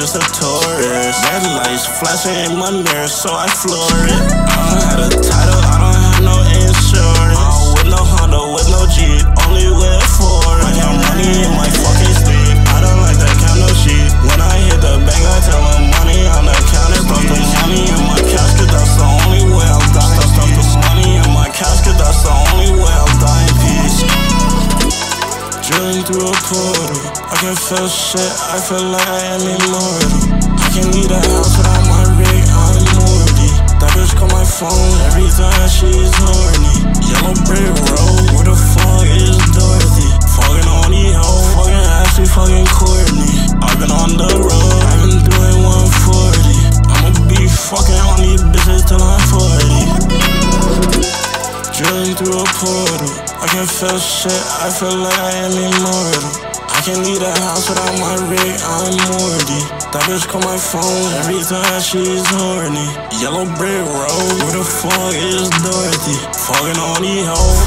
just a tourist. Red lights flashing in my mirror, so I floor it. I had a title. Drilling through a portal, I can feel shit, I feel like I am immortal. I can leave the house without my rig, I'm Morty. That bitch call my phone every time she's horny. Yellow brick road, through a portal, I can feel shit, I feel like I am immortal. I can leave the house without my rig, I'm Morty. That bitch call my phone every time she's horny. Yellow brick road, where the fuck is Dorothy? Fucking on the hoe,